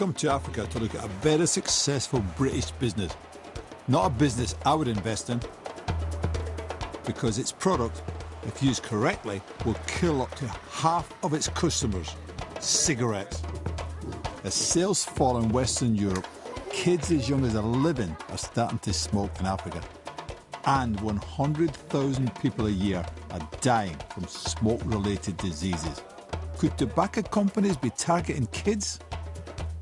Come to Africa to look at a very successful British business. Not a business I would invest in, because its product, if used correctly, will kill up to half of its customers. Cigarettes. As sales fall in Western Europe, kids as young as 11 are starting to smoke in Africa. And 100,000 people a year are dying from smoke related diseases. Could tobacco companies be targeting kids?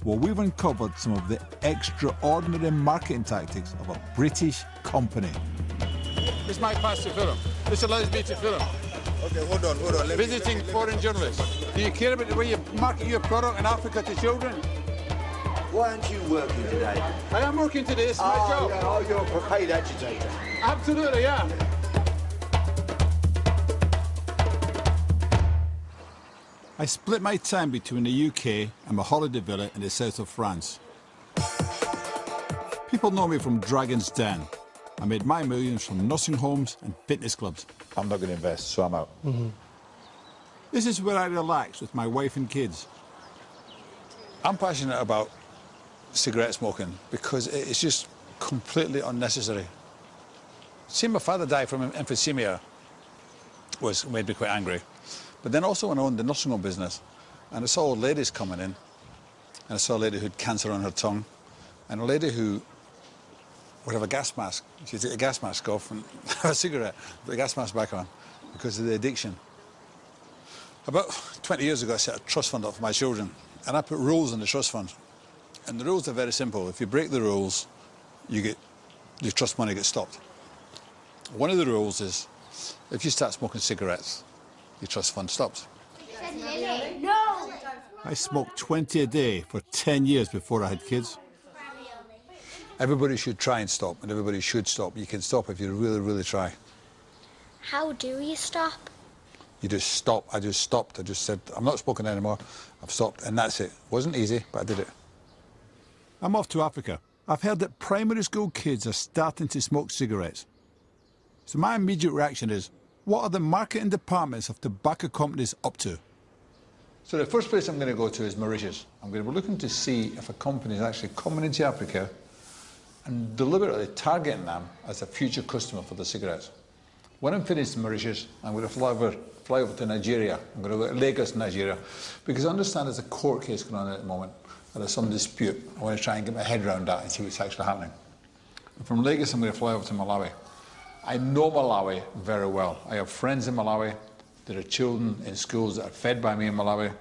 Well, we've uncovered some of the extraordinary marketing tactics of a British company. This is my pass to film. This allows me to film. Okay, hold on, hold on. Let Visiting me, let me, foreign journalists. Do you care about the way you market your product in Africa to children? Why aren't you working today? I am working today. It's my Oh, job. yeah, oh, you're a paid agitator. Absolutely, yeah. I split my time between the UK and my holiday villa in the south of France. People know me from Dragon's Den. I made my millions from nursing homes and fitness clubs. I'm not going to invest, so I'm out. Mm-hmm. This is where I relax with my wife and kids. I'm passionate about cigarette smoking because it's just completely unnecessary. Seeing my father die from emphysema was made me quite angry. But then also when I owned the nursing home business, and I saw old ladies coming in, and I saw a lady who had cancer on her tongue, and a lady who would have a gas mask. She'd take the gas mask off and have a cigarette, put the gas mask back on because of the addiction. About 20 years ago, I set a trust fund up for my children, and I put rules in the trust fund. And the rules are very simple. If you break the rules, you get your trust money gets stopped. One of the rules is if you start smoking cigarettes, your trust fund stops. No! I smoked 20 a day for 10 years before I had kids. Everybody should try and stop, and everybody should stop. You can stop if you really, really try. How do you stop? You just stop. I just stopped. I just said, I'm not smoking anymore. I've stopped, and that's it. Wasn't easy, but I did it. I'm off to Africa. I've heard that primary school kids are starting to smoke cigarettes. So my immediate reaction is, what are the marketing departments of tobacco companies up to? So the first place I'm going to go to is Mauritius. I'm going to be looking to see if a company is actually coming into Africa and deliberately targeting them as a future customer for the cigarettes. When I'm finished in Mauritius, I'm going to fly over, fly over to Nigeria. I'm going to go to Lagos, Nigeria, because I understand there's a court case going on at the moment and there's some dispute. I want to try and get my head around that and see what's actually happening. And from Lagos, I'm going to fly over to Malawi. I know Malawi very well. I have friends in Malawi. There are children in schools that are fed by me in Malawi.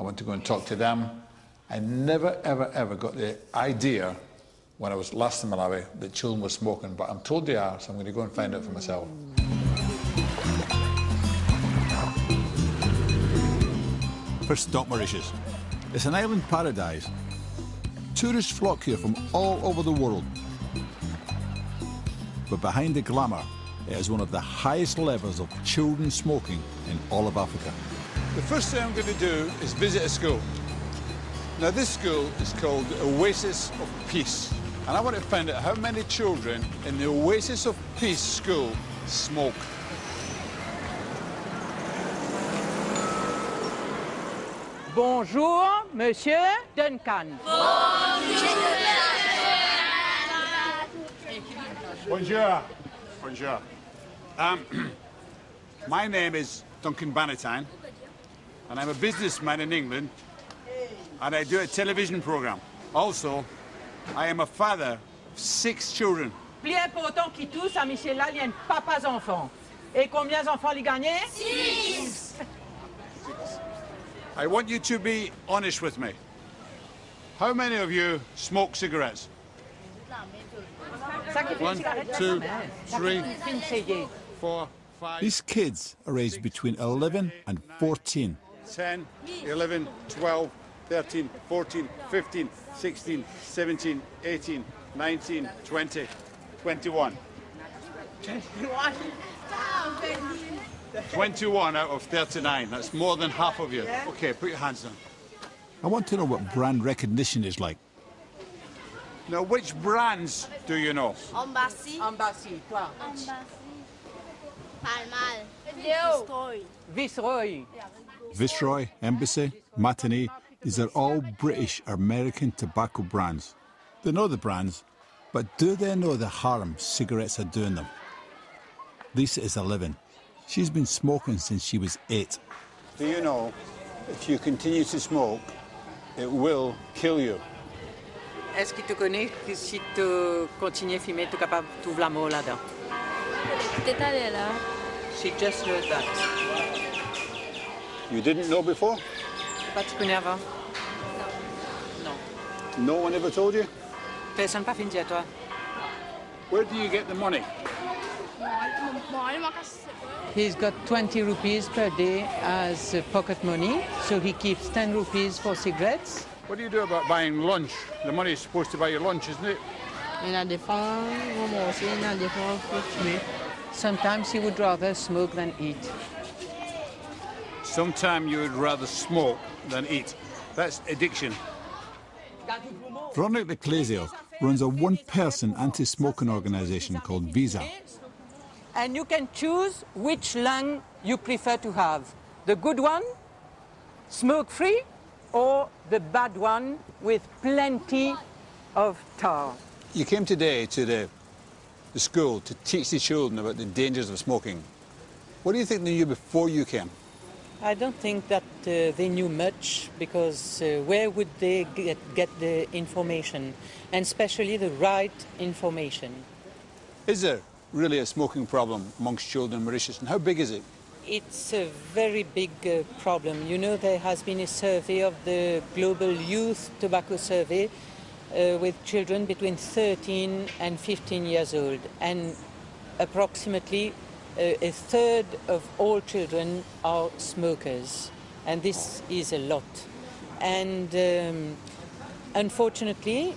I want to go and talk to them. I never, ever, ever got the idea when I was last in Malawi that children were smoking, but I'm told they are, so I'm going to go and find out for myself. First stop Mauritius. It's an island paradise. Tourists flock here from all over the world. But behind the glamour, it is one of the highest levels of children smoking in all of Africa. The first thing I'm going to do is visit a school. Now, this school is called Oasis of Peace. And I want to find out how many children in the Oasis of Peace school smoke. Bonjour, Monsieur Duncan. Bonjour. Bonjour. Bonjour. Um, my name is Duncan Bannatyne, and I'm a businessman in England, and I do a television program. Also, I am a father of six children. Plus important qui tous, à Michel-là, il y a un papas enfants. Et combien d'enfants il gagnait I want you to be honest with me. How many of you smoke cigarettes? Ça qui fait One, two, three. fait une essayer. Four, five, These kids are aged between 11 and 14. 10, 11, 12, 13, 14, 15, 16, 17, 18, 19, 20, 21. 21 out of 39. That's more than half of you. Okay, put your hands down. I want to know what brand recognition is like. Now, which brands do you know? Embassy. Embassy, toi. Pall Mall. Destroy. Viceroy. Viceroy, Embassy, Matinee, These are all British or American tobacco brands. They know the brands, but do they know the harm cigarettes are doing them? Lisa is 11. She's been smoking since she was eight. Do you know if you continue to smoke, it will kill you? Est-ce que tu connais que si tu continues à fumer, tu es capable de la mort là-dedans? T'es allé là. She just heard that. You didn't know before? Pas tu connais avant? Non. No one ever told you? Personne pas fin dire toi. Where do you get the money? He's got 20 rupees per day as pocket money, so he keeps 10 rupees for cigarettes. What do you do about buying lunch? The money is supposed to buy your lunch, isn't it? Il y a des fonds remboursés, il y a des fonds. Sometimes he would rather smoke than eat. Sometimes you would rather smoke than eat. That's addiction. Veronica Leclézio runs a one-person anti-smoking organisation called Visa. And you can choose which lung you prefer to have. The good one, smoke-free, or the bad one with plenty of tar. You came today to the, the school to teach the children about the dangers of smoking. What do you think they knew before you came? I don't think that uh, they knew much because uh, where would they get, get the information, and especially the right information? Is there really a smoking problem amongst children in Mauritius, and how big is it? It's a very big uh, problem. You know, there has been a survey of the Global Youth Tobacco Survey uh, with children between 13 and 15 years old, and approximately uh, a third of all children are smokers, and this is a lot. And um, unfortunately,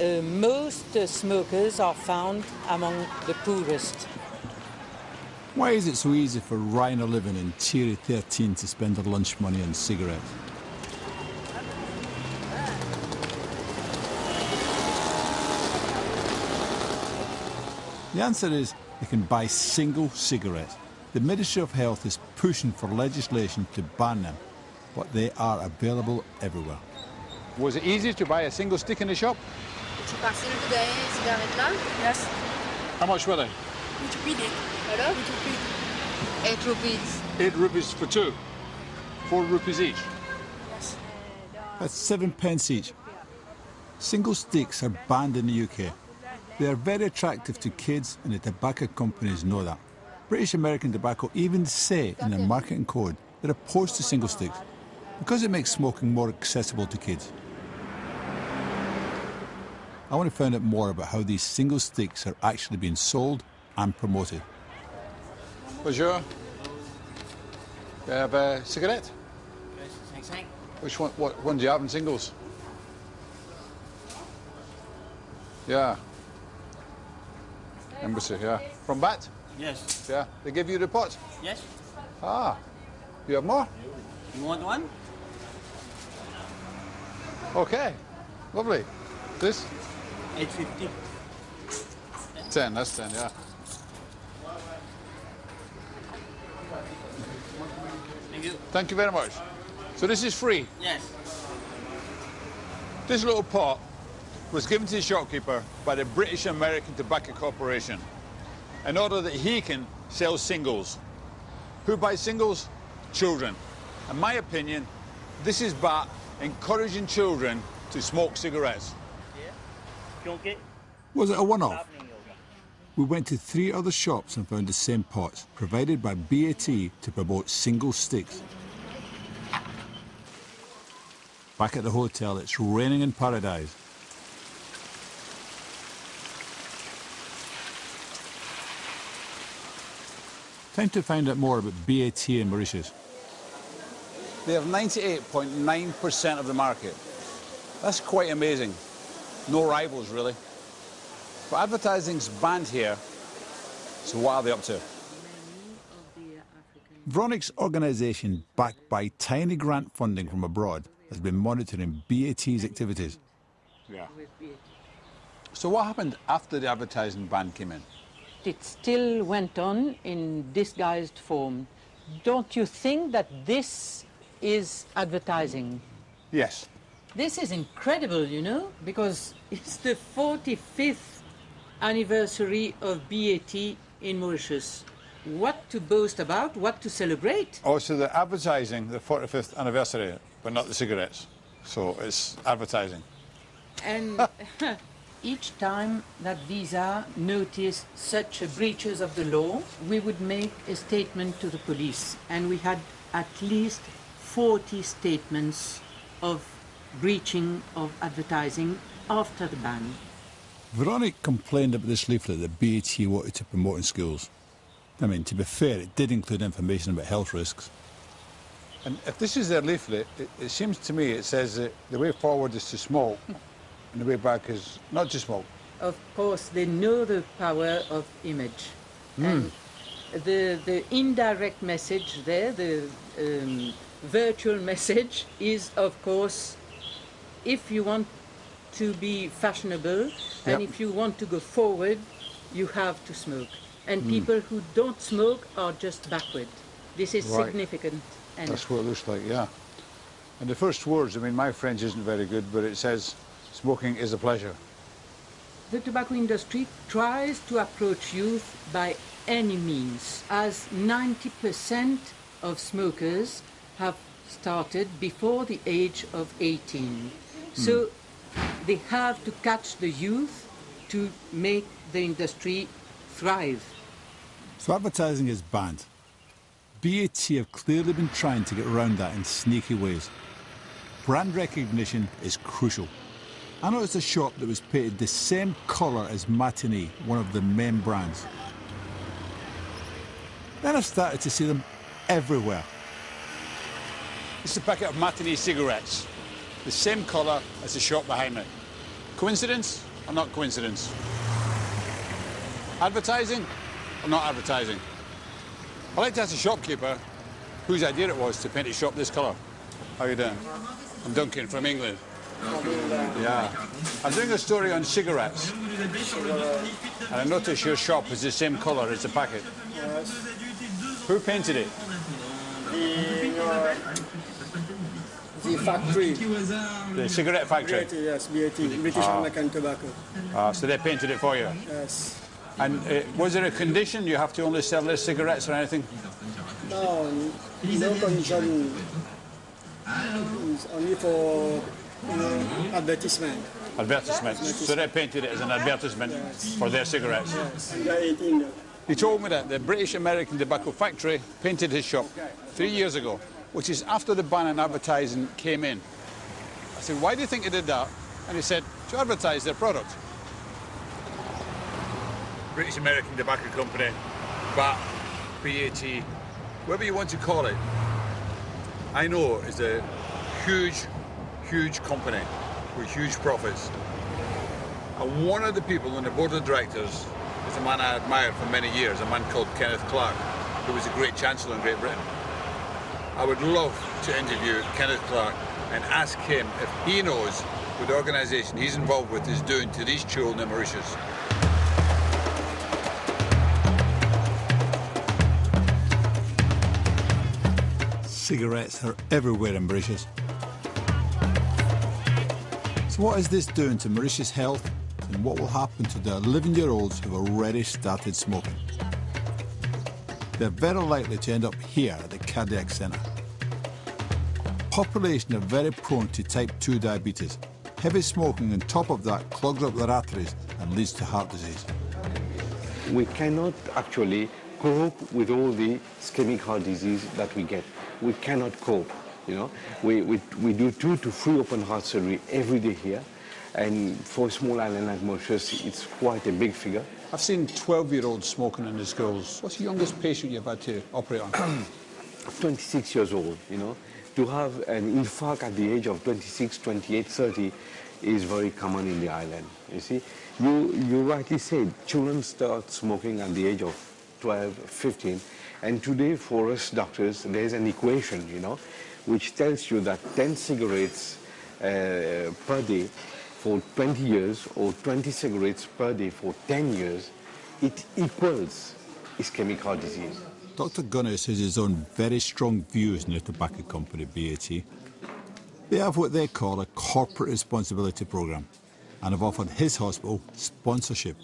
uh, most uh, smokers are found among the poorest. Why is it so easy for Ryan O'Liven in Tier 13 to spend their lunch money on cigarettes? The answer is they can buy single cigarettes. The Ministry of Health is pushing for legislation to ban them, but they are available everywhere. Was it easy to buy a single stick in the shop? Tu passes le gars, cigarette là? Yes. How much were they? Which it? Hello? Which? Eight rupees. Eight rupees for two. Four rupees each. Yes. That's seven pence each. Single sticks are banned in the UK. They are very attractive to kids, and the tobacco companies know that. British American Tobacco even say in their marketing code they're opposed to single sticks because it makes smoking more accessible to kids. I want to find out more about how these single sticks are actually being sold and promoted. Bonjour. You have a cigarette? Which one? What one do you have in singles? Yeah. Embassy, yeah. From Bat? Yes. Yeah. They give you the pot? Yes. Ah. You have more? You want one? Okay. Lovely. This? 850. 10, that's 10, yeah. Thank you. Thank you very much. So this is free? Yes. This little pot was given to the shopkeeper by the British American Tobacco Corporation in order that he can sell singles. Who buys singles? Children. In my opinion, this is about encouraging children to smoke cigarettes. Was it a one-off? We went to three other shops and found the same pots, provided by BAT to promote single sticks. Back at the hotel, it's raining in paradise. Time to find out more about BAT in Mauritius. They have 98.9% of the market. That's quite amazing. No rivals, really. But advertising's banned here, so what are they up to? Veronique's organisation, backed by tiny grant funding from abroad, has been monitoring BAT's activities. Yeah. So what happened after the advertising ban came in? It still went on in disguised form. Don't you think that this is advertising? Yes. This is incredible, you know, because it's the 45th anniversary of BAT in Mauritius. What to boast about, what to celebrate. Oh, so they're advertising the 45th anniversary, but not the cigarettes. So it's advertising. And each time that Visa noticed such a breaches of the law, we would make a statement to the police. And we had at least 40 statements of breaching of advertising after the ban. Veronique complained about this leaflet that BAT wanted to promote in schools. I mean, to be fair, it did include information about health risks. And if this is their leaflet, it, it seems to me it says that the way forward is to smoke, and the way back is not to smoke. Of course, they know the power of image. And the, the indirect message there, the um, virtual message, is of course if you want to be fashionable and Yep. if you want to go forward, you have to smoke. And hmm. people who don't smoke are just backward. This is Right. significant. And That's what it looks like, yeah. And the first words, I mean, my French isn't very good, but it says, smoking is a pleasure. The tobacco industry tries to approach youth by any means, as 90% of smokers have started before the age of 18. So hmm. They have to catch the youth to make the industry thrive. So advertising is banned. BAT have clearly been trying to get around that in sneaky ways. Brand recognition is crucial. I noticed a shop that was painted the same colour as Matinee, one of the main brands. Then I started to see them everywhere. It's a packet of matinee cigarettes, the same colour as the shop behind me. Coincidence or not coincidence? Advertising or not advertising? I'd like to ask the shopkeeper whose idea it was to paint his shop this colour. How are you doing? I'm Duncan from England. Yeah. I'm doing a story on cigarettes. And I noticed your shop is the same colour as the packet. Who painted it? The uh, factory, The cigarette factory. BAT, yes, BAT, British American Tobacco. Ah, so they painted it for you. Yes. And uh, was there a condition you have to only sell their cigarettes or anything? No, no condition. It's only for you know, advertisement. Advertisement. So they painted it as an advertisement for their cigarettes. Under 18. He told me that the British American Tobacco Factory painted his shop three years ago, which is after the ban on advertising came in. I said, why do you think they did that? And he said, to advertise their product. British American Tobacco Company, BAT, BAT, whatever you want to call it, I know is a huge, huge company with huge profits. And one of the people on the board of directors is a man I admired for many years, a man called Kenneth Clarke, who was a great chancellor in Great Britain. I would love to interview Kenneth Clarke and ask him if he knows what the organisation he's involved with is doing to these children in Mauritius. Cigarettes are everywhere in Mauritius. So what is this doing to Mauritius health and what will happen to the 11-year-olds who've already started smoking? They're very likely to end up here at the cardiac centre. Population are very prone to type 2 diabetes. Heavy smoking on top of that clogs up their arteries and leads to heart disease. we cannot actually cope with all the ischemic heart disease that we get. We cannot cope, you know. We, we, we do two to three open heart surgery every day here. And for a small island like Mauritius, it's quite a big figure. I've seen 12-year-olds smoking in the schools. What's the youngest patient you've had to operate on? 26 years old, you know. To have an infarct at the age of 26, 28, 30 is very common in the island, you see. You, you rightly said, children start smoking at the age of 12, 15. And today, for us doctors, there's an equation, you know, which tells you that 10 cigarettes uh, per day for 20 years or 20 cigarettes per day for 10 years, it equals ischemic heart disease. Dr. Gunness has his own very strong views on the tobacco company BAT. They have what they call a corporate responsibility programme and have offered his hospital sponsorship.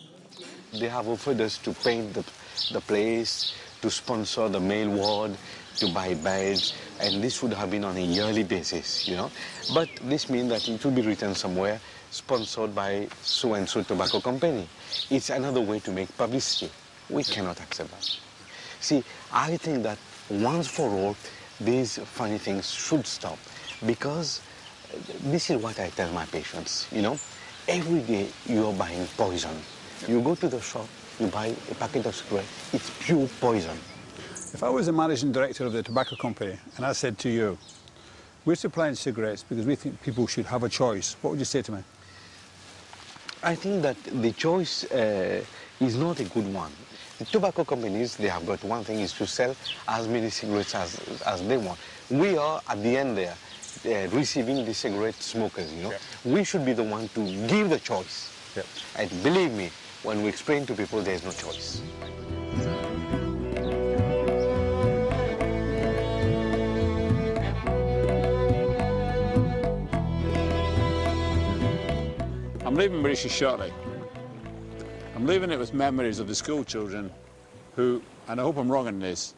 They have offered us to paint the, the place, to sponsor the male ward, to buy beds, and this would have been on a yearly basis, you know. But this means that it will be written somewhere, sponsored by so-and-so tobacco company. It's another way to make publicity. We cannot accept that. See, I think that once for all, these funny things should stop because this is what I tell my patients, you know. Every day you're buying poison. You go to the shop, you buy a packet of cigarettes, it's pure poison. If I was the managing director of the tobacco company and I said to you, we're supplying cigarettes because we think people should have a choice, what would you say to me? I think that the choice uh, is not a good one. The tobacco companies, they have got one thing is to sell as many cigarettes as, as they want. We are at the end there uh, receiving the cigarette smokers, you know. We should be the one to give the choice. And believe me, when we explain to people, there is no choice. I'm leaving Mauritius shortly. I'm leaving it with memories of the school children who, and I hope I'm wrong in this,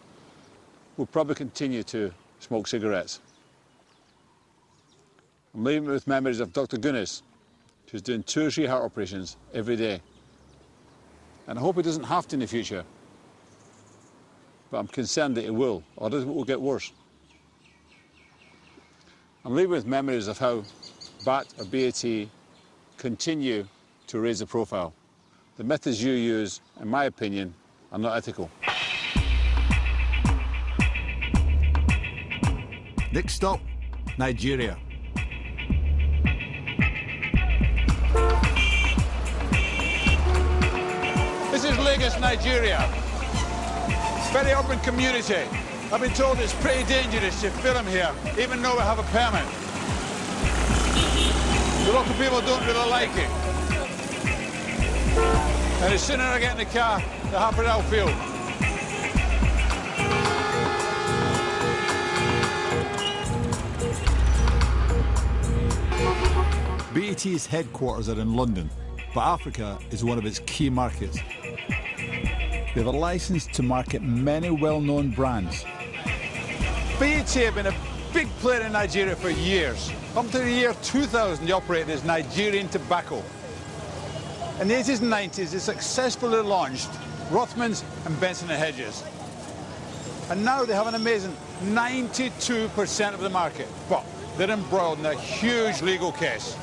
will probably continue to smoke cigarettes. I'm leaving it with memories of Dr. Gunness, who's doing two or three heart operations every day. And I hope he doesn't have to in the future. But I'm concerned that he will, or that it will get worse. I'm leaving with memories of how BAT or BAT continue to raise the profile. The methods you use, in my opinion, are not ethical. Next stop, Nigeria. This is Lagos, Nigeria. Very urban community. I've been told it's pretty dangerous to film here, even though we have a permit. The of people don't really like it. And the sooner I get in the car, the happier I'll feel. BAT's headquarters are in London, but Africa is one of its key markets. They have a license to market many well-known brands. BAT have been a big player in Nigeria for years. Up to the year 2000, they operated as Nigerian Tobacco. In the 80s and 90s, they successfully launched Rothmans and Benson & Hedges. And now they have an amazing 92% of the market, but they're embroiled in a huge legal case.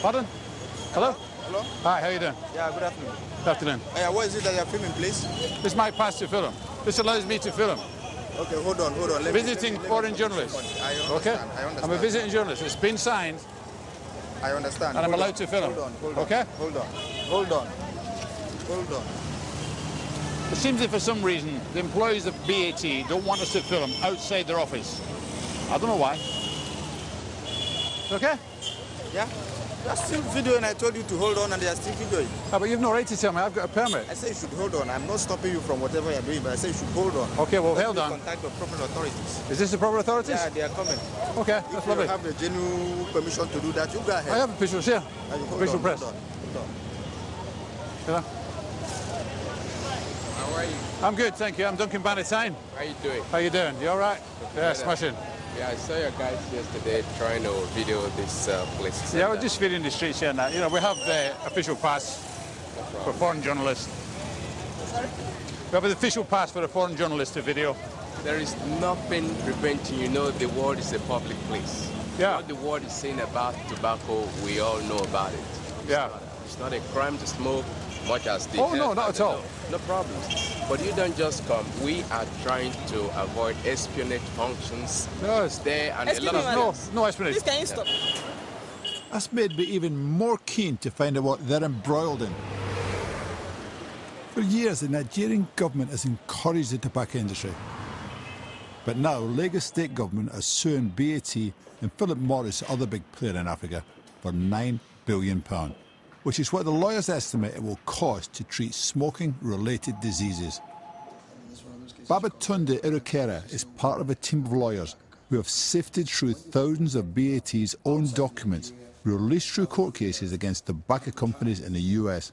Pardon? Hello? Hello? Hi, how you doing? Yeah, good afternoon. Good afternoon. Yeah, what is it that you're filming, please? This is my pass to film. This allows me to film. Okay, hold on, hold on. Let Visiting me- let foreign to journalists. I understand, Okay? I understand. I'm a visiting journalist. It's been signed, I understand. and I'm allowed on, to film. Hold on, hold on. Okay? Hold on, hold on, hold on. It seems that for some reason the employees of BAT don't want us to film outside their office. I don't know why. Okay? Yeah? They're still videoing. I told you to hold on, and they are still videoing. Ah, but you've no right to tell me. I've got a permit. I say you should hold on. I'm not stopping you from whatever you're doing, but I say you should hold on. Okay, well, Let hold me on. Contact the proper authorities. Is this the proper authorities? Yeah, they are coming. Okay, If that's you lovely. have the genuine permission to do that, you go ahead. I have officials here. You hold Official on, press. Hold on, hold on. Hello? How are you? I'm good, thank you. I'm Duncan Bannatyne. How are you doing? How are you doing? You all right? Yeah, smashing. Yeah, I saw your guys yesterday trying to video this uh, place. Yeah, we're just feeding the streets here now. You know, we have the official pass for foreign journalists. Sorry? We have an official pass for a foreign journalist to video. There is nothing preventing you know the world is a public place. Yeah. What the world is saying about tobacco, we all know about it. It's Yeah. Not, it's not a crime to smoke, much as the Oh, no, not at all. No, no problems. But you don't just come. We are trying to avoid espionage functions. No, It's there and Excuse a lot me, of madam. things. No espionage. Please, can you stop? That's made me even more keen to find out what they're embroiled in. For years, the Nigerian government has encouraged the tobacco industry. But now, Lagos state government are suing BAT and Philip Morris, other big player in Africa, for £9 billion, which is what the lawyers estimate it will cost to treat smoking-related diseases. Babatunde Irukera is part of a team of lawyers who have sifted through thousands of BAT's own documents released through court cases against tobacco companies in the US.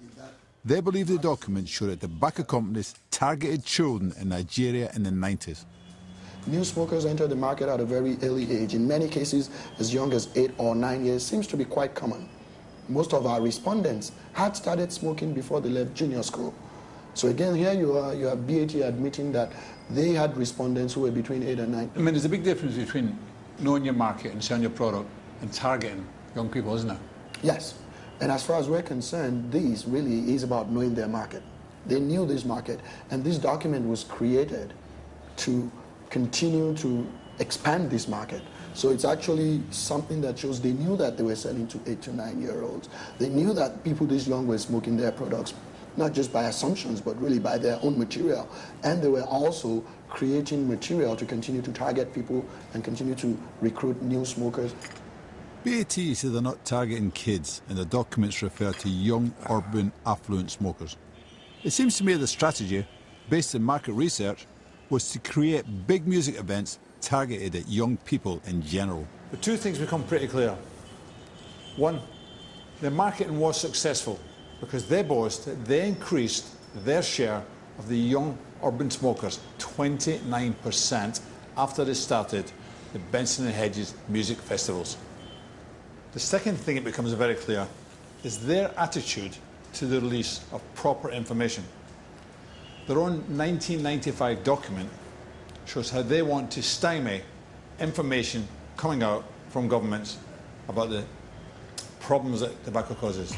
They believe the documents show that the tobacco companies targeted children in Nigeria in the 90s. New smokers enter the market at a very early age. In many cases, as young as eight or nine years seems to be quite common. Most of our respondents had started smoking before they left junior school. So again, here you are, you have BAT admitting that they had respondents who were between eight and nine. I mean, there's a big difference between knowing your market and selling your product and targeting young people, isn't there? Yes. And as far as we're concerned, this really is about knowing their market. They knew this market, and this document was created to continue to expand this market. So it's actually something that shows they knew that they were selling to eight to nine year olds. They knew that people this young were smoking their products, not just by assumptions, but really by their own material. And they were also creating material to continue to target people and continue to recruit new smokers. BAT says they're not targeting kids, and the documents refer to young, urban, affluent smokers. It seems to me the strategy, based on market research, was to create big music events targeted at young people in general. The two things become pretty clear. One, the marketing was successful because they boast that they increased their share of the young urban smokers 29% after they started the Benson and Hedges music festivals. The second thing it becomes very clear is their attitude to the release of proper information. Their own 1995 document shows how they want to stymie information coming out from governments about the problems that tobacco causes.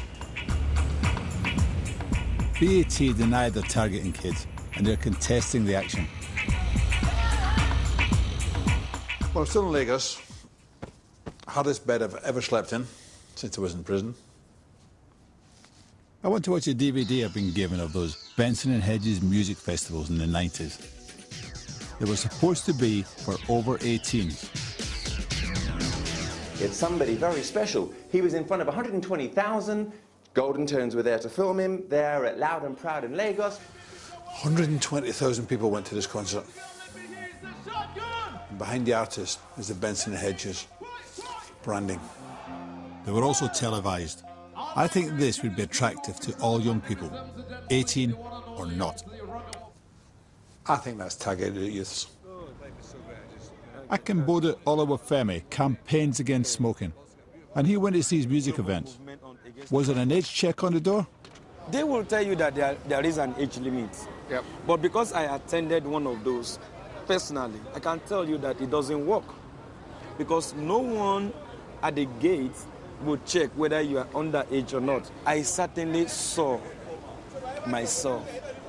BAT denied they're targeting kids, and they're contesting the action. Well, I'm still in Lagos. Hardest bed I've ever slept in since I was in prison. I want to watch a DVD I've been given of those Benson and Hedges music festivals in the 90s. They was supposed to be for over 18s. It's somebody very special. He was in front of 120,000. Golden Tones were there to film him, there at Loud and Proud in Lagos. 120,000 people went to this concert. And behind the artist is the Benson Hedges branding. They were also televised. I think this would be attractive to all young people, 18 or not. I think that's targeted youths. I can board at youths. Akinbode Oluwafemi campaigns against smoking, and he went to these music events. Was there an age check on the door? They will tell you that there, there is an age limit. Yep. But because I attended one of those personally, I can tell you that it doesn't work. Because no one at the gate will check whether you are underage or not. I certainly saw myself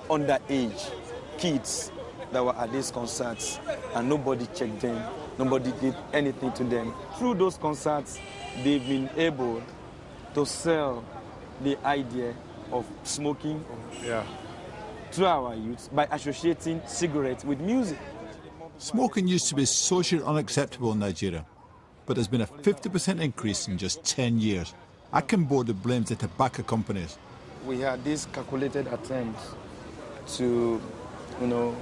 underage kids that were at these concerts and nobody checked them, nobody did anything to them. Through those concerts, they've been able to sell the idea of smoking yeah. to our youth by associating cigarettes with music. Smoking used to be socially unacceptable in Nigeria, but there's been a 50% increase in just 10 years. Akinbode blames the blame to tobacco companies. We had this calculated attempt to, you know,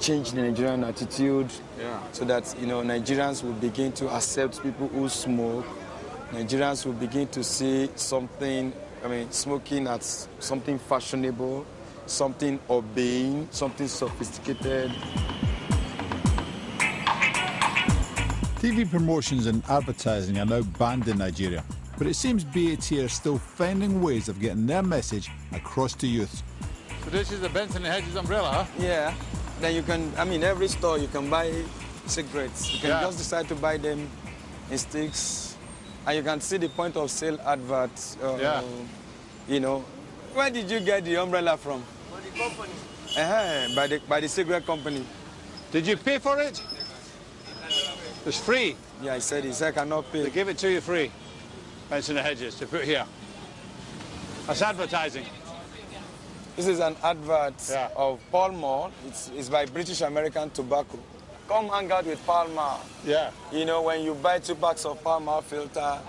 change the Nigerian attitude yeah. so that, you know, Nigerians will begin to accept people who smoke. Nigerians will begin to see something, I mean, smoking as something fashionable, something obeying, something sophisticated. TV promotions and advertising are now banned in Nigeria, but it seems BAT are still finding ways of getting their message across to youth. So this is the Benson and Hedges umbrella, huh? Yeah. Then you can, I mean, every store you can buy cigarettes. You can Yeah. just decide to buy them in sticks. And you can see the point of sale adverts. Uh, Yeah. You know, where did you get the umbrella from? For the company. Uh-huh, by, the, by the cigarette company. Did you pay for it? It's free. Yeah, I said he said I cannot pay. They give it to you free. Benson and Hedges to put here. That's advertising. This is an advert Yeah. of Pall Mall. It's, it's by British American Tobacco. Come hang out with Pall Mall. Yeah. You know, when you buy two packs of Pall Mall filter,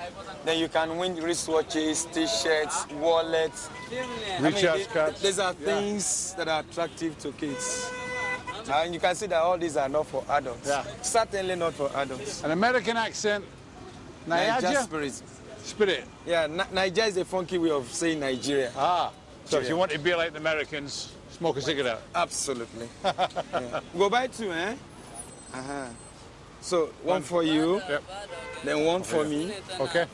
then you can win wristwatches, t-shirts, wallets. I mean, Recharge cards. These are Yeah. things that are attractive to kids. And you can see that all these are not for adults. Yeah. Certainly not for adults. An American accent. Naija Nigeria? spirit. Spirit. Yeah, Ni- Naija is a funky way of saying Nigeria. Ah. So if you want to be like the Americans, smoke a cigarette. Absolutely. Yeah. Go buy two, eh? Uh-huh. So one for you, Yep. then one for me. Okay.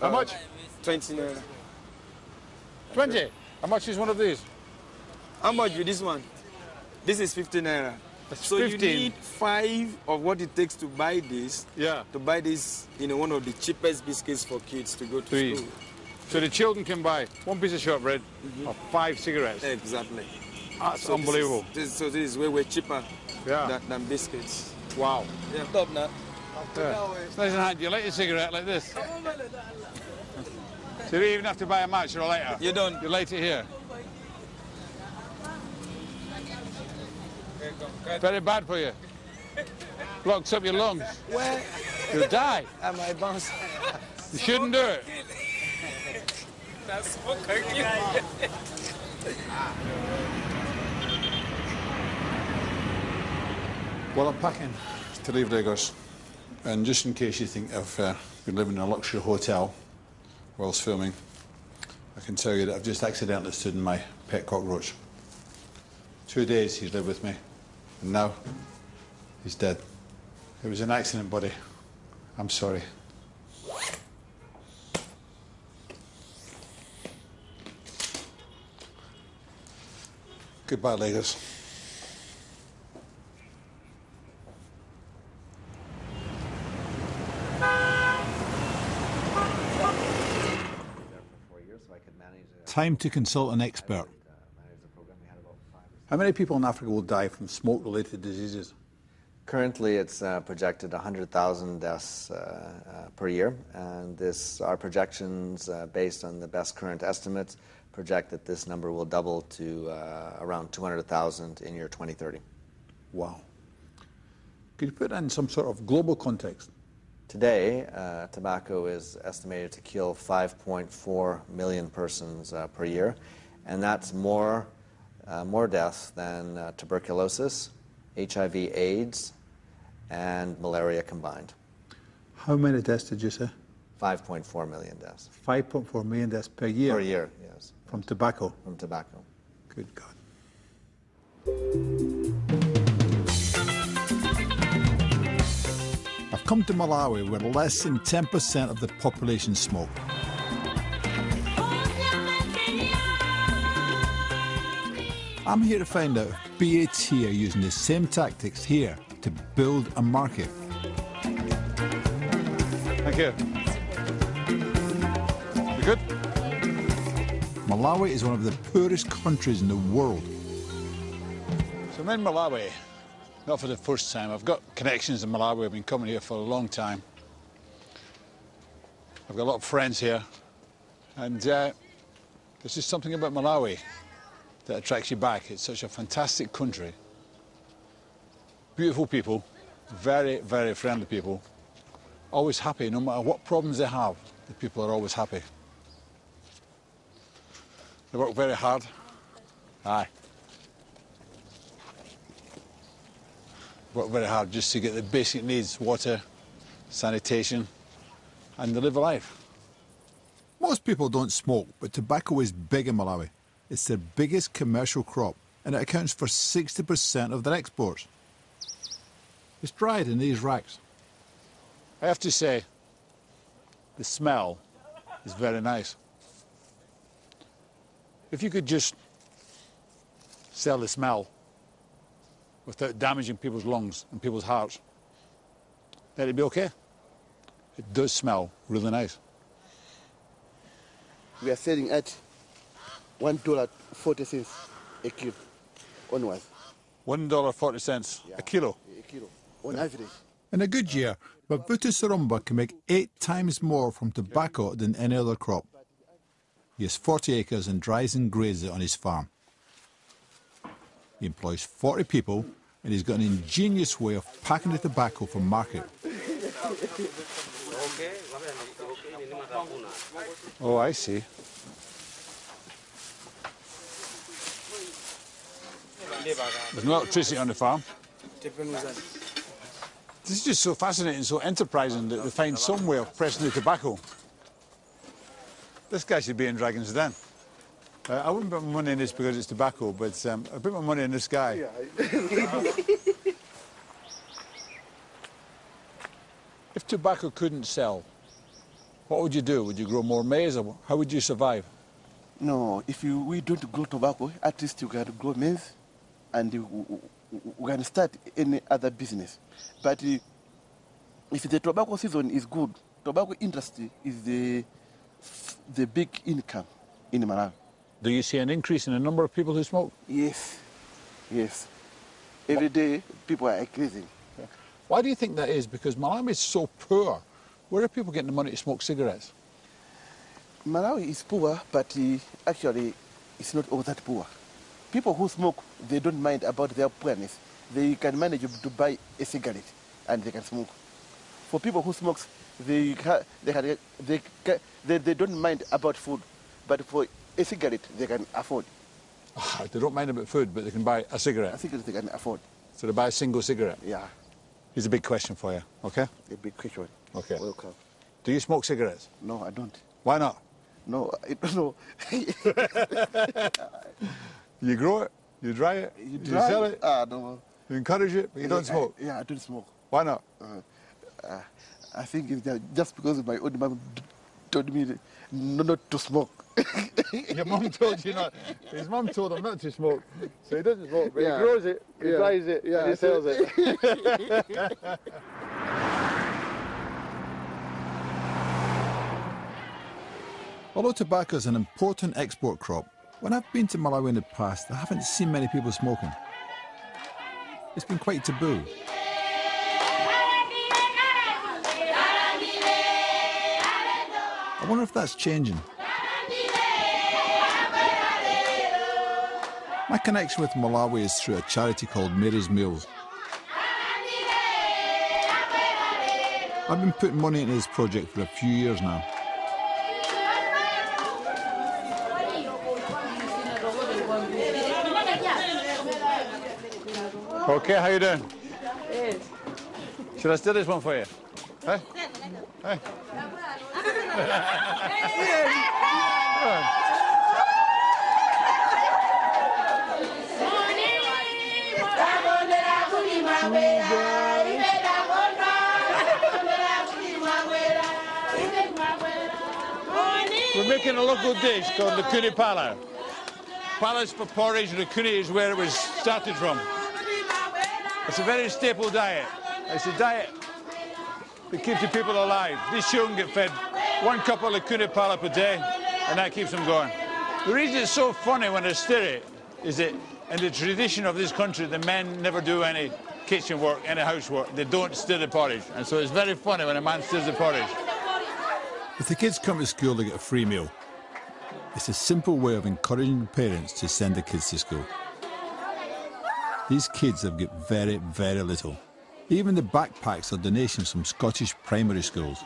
How Uh, much? 20 naira. 20. How much is one of these? How much is this one? This is 50 naira. so 15. you need five of what it takes to buy this. Yeah. To buy this, you know, one of the cheapest biscuits for kids to go to Three. school. So the children can buy one piece of shortbread mm-hmm. or five cigarettes. Exactly. That's So this is- unbelievable. This so this is way way cheaper Yeah. than, than biscuits. Wow. Yeah. Top now. Yeah. It's nice and hard. You light a cigarette like this. So you don't even have to buy a match or a lighter. You don't. You light it here. Very bad for you. Blocks up your lungs. Where You'll die. am I bouncing? You shouldn't do it. That's Well, I'm packing to leave Lagos. And just in case you think I've uh, been living in a luxury hotel whilst filming, I can tell you that I've just accidentally stood in my pet cockroach. Two days he's lived with me, and now he's dead. It was an accident, buddy. I'm sorry. Goodbye, Lagos. Time to consult an expert. How many people in Africa will die from smoke related diseases? Currently, it's uh, projected 100,000 deaths uh, uh, per year, and this our projections, uh, based on the best current estimates, project that this number will double to uh, around 200,000 in year 2030. Wow. Could you put that in some sort of global context? Today, uh, tobacco is estimated to kill 5.4 million persons uh, per year, and that's more, uh, more deaths than uh, tuberculosis, HIV/AIDS, and malaria combined. How many deaths did you say? 5.4 million deaths 5.4 million deaths per year. per year. Yes, From tobacco. from tobacco. Good God. I've come to Malawi where less than 10% of the population smoke. I'm here to find out if BAT are using the same tactics here to build a market. Thank you. You Malawi is one of the poorest countries in the world. So I'm in Malawi, not for the first time. I've got connections in Malawi. I've been coming here for a long time. I've got a lot of friends here. And uh, there's just something about Malawi that attracts you back. It's such a fantastic country. Beautiful people, very, very friendly people. Always happy, no matter what problems they have, the people are always happy. They work very hard. Aye. Work very hard just to get the basic needs, water, sanitation, and they live a life. Most people don't smoke, but tobacco is big in Malawi. It's their biggest commercial crop, and it accounts for 60% of their exports. It's dried in these racks. I have to say, the smell is very nice. If you could just sell the smell without damaging people's lungs and people's hearts, then it'd be okay. It does smell really nice. We are selling at one dollar forty cents a kilo onwards. One dollar forty cents a kilo. A kilo on average. In a good year, Babutu Sarumba can make eight times more from tobacco than any other crop. He has 40 acres and dries and grades it on his farm. He employs 40 people and he's got an ingenious way of packing the tobacco for market. Oh, I see. There's no electricity on the farm. This is just so fascinating, so enterprising that they find some way of pressing the tobacco. This guy should be in Dragon's Den. Uh, I wouldn't put my money in this because it's tobacco, but um, I put my money in this guy. if tobacco couldn't sell, what would you do? Would you grow more maize, or how would you survive? No, if you, we don't grow tobacco, at least you can grow maize and you, we can start any other business. But uh, if the tobacco season is good, tobacco industry is the, the big income in Malawi. Do you see an increase in the number of people who smoke? Yes, yes. Every day people are increasing. Why do you think that is? Because Malawi is so poor. Where are people getting the money to smoke cigarettes? Malawi is poor, but uh, actually it's not all that poor. People who smoke, they don't mind about their poorness. They can manage to buy a cigarette and they can smoke. For people who smoke, they, they, ha- they, they, they don't mind about food, but for a cigarette they can afford. Ah, they don't mind about food, but they can buy a cigarette. A cigarette they can afford. So they buy a single cigarette? Yeah, Here's a big question for you, okay? a big question. Okay. Welcome. Do you smoke cigarettes? No, I don't. Why not? No, I don't know. You grow it, you dry it, you, dry sell it? it, Ah, no. you encourage it, but you don't I- smoke. yeah, I don't smoke. Why not? Uh, uh, I think it's that just because my old mom told me not to smoke. Your mum told you not. His mum told him not to smoke, so he doesn't smoke. But Yeah. he grows it, he Yeah. dries it, Yeah, and he sells it. Although tobacco is an important export crop, when I've been to Malawi in the past, I haven't seen many people smoking. It's been quite taboo. I wonder if that's changing. My connection with Malawi is through a charity called Mary's Meals. I've been putting money into this project for a few years now. Okay, how you doing? Should I steal this one for you? Hey? Hey? We're making a local dish called the Kuni Pala. Pala's for porridge, and the Kuni is where it was started from. It's a very staple diet. It's a diet that keeps the people alive. These children get fed one cup of Likuni Phala per day, and that keeps them going. The reason it's so funny when I stir it is that in the tradition of this country, the men never do any kitchen work, any housework. They don't stir the porridge. And so it's very funny when a man stirs the porridge. If the kids come to school, they get a free meal. It's a simple way of encouraging parents to send their kids to school. These kids have got very, very little. Even the backpacks are donations from Scottish primary schools.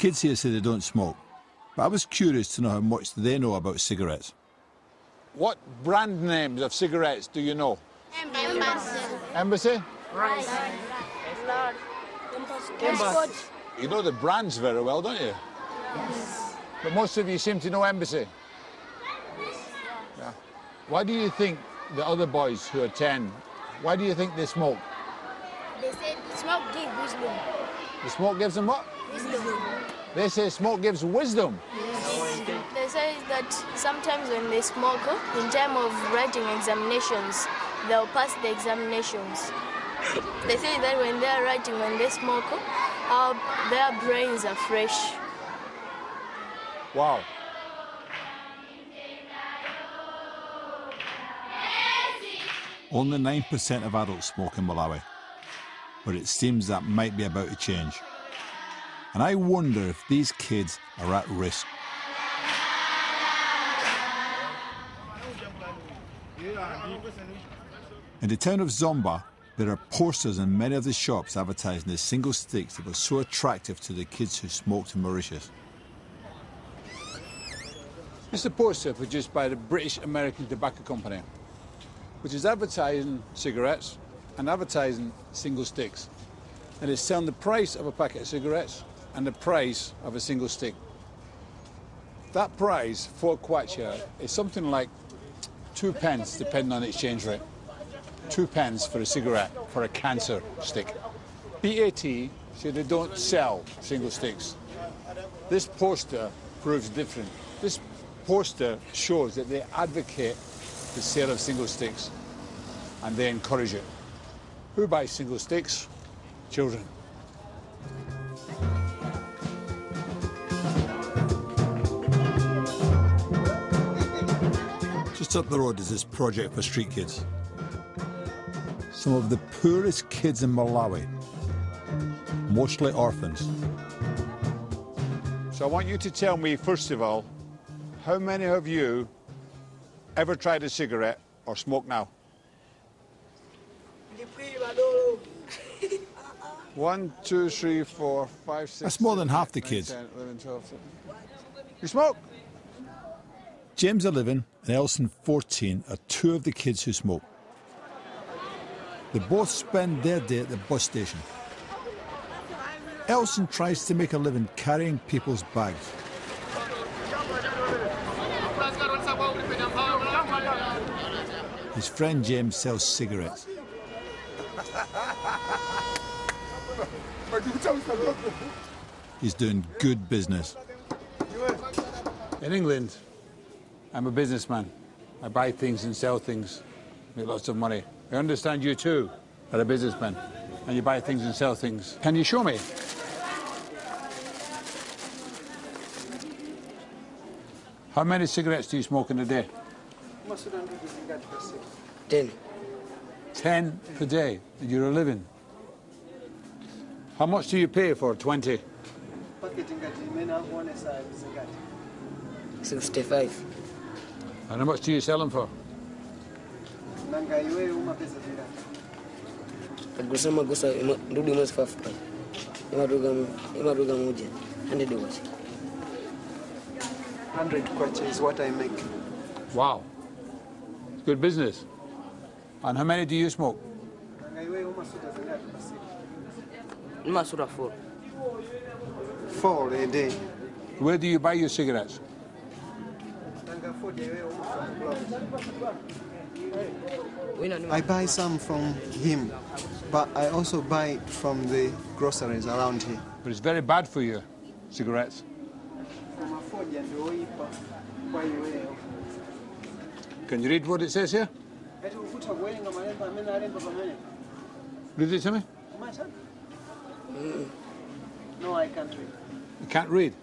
Kids here say they don't smoke, but I was curious to know how much they know about cigarettes. What brand names of cigarettes do you know? Embassy. Embassy? Rice. Lord. Embassy. You know the brands very well, don't you? Yes. But most of you seem to know Embassy. Yeah. Why do you think the other boys who are 10, why do you think they smoke? They said smoke give wisdom. The smoke gives them what? Wisdom. They say smoke gives wisdom. They say that sometimes when they smoke, in time of writing examinations, they'll pass the examinations. They say that when they're writing, when they smoke, uh, their brains are fresh. Wow. Only 9% of adults smoke in Malawi, but it seems that might be about to change. And I wonder if these kids are at risk. In the town of Zomba, there are posters in many of the shops advertising the single sticks that were so attractive to the kids who smoked in Mauritius. It's a poster produced by the British American Tobacco Company. which is advertising cigarettes and advertising single sticks. And it's selling the price of a packet of cigarettes and the price of a single stick. That price for kwacha is something like two pence, depending on exchange rate. Two pence for a cigarette, for a cancer stick. BAT say they don't sell single sticks. This poster proves different. This poster shows that they advocate the sale of single sticks and they encourage it. Who buys single sticks? Children. Just up the road is this project for street kids. Some of the poorest kids in Malawi, mostly orphans. So I want you to tell me, first of all, how many of you ever tried a cigarette or smoke now? One, two, three, four, five, six. That's more than half the kids. 10, 11, 12, 13. You smoke? James 11 and Elson 14 are two of the kids who smoke. They both spend their day at the bus station. Elson tries to make a living carrying people's bags. His friend James sells cigarettes. He's doing good business. In England, I'm a businessman. I buy things and sell things, make lots of money. I understand you too are a businessman, and you buy things and sell things. Can you show me? How many cigarettes do you smoke in a day? Ten. Ten per day, and you're a living. How much do you pay for 20? Sixty-five. And how much do you sell them for? Agusa magusa ndudi mwezi five pai. Imaduga imaduga moja. Hundred wachi. 100 kwacha is what I make. Wow. It's good business. And how many do you smoke? Masura four. Four a day. Where do you buy your cigarettes? I buy some from him, but I also buy from the groceries around here. But it's very bad for you, cigarettes. Can you read what it says here? Read it to me. No, I can't read. You can't read.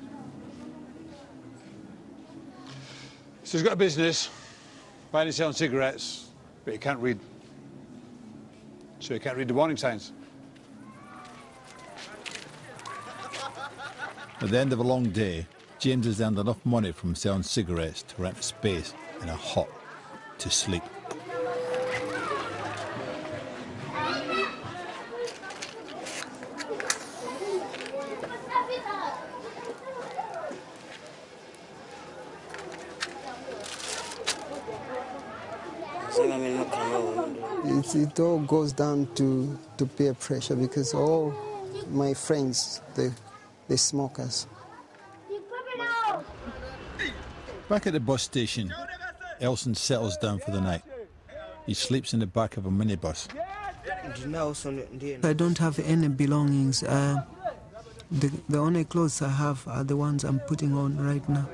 So he's got a business, buying and selling cigarettes, but he can't read. So he can't read the warning signs. At the end of a long day, James has earned enough money from selling cigarettes to rent a space in a hut to sleep. It's, it all goes down to, to peer pressure because all my friends, they, they smokers. Back at the bus station, Elson settles down for the night. He sleeps in the back of a minibus. I don't have any belongings. Uh, the, the only clothes I have are the ones I'm putting on right now.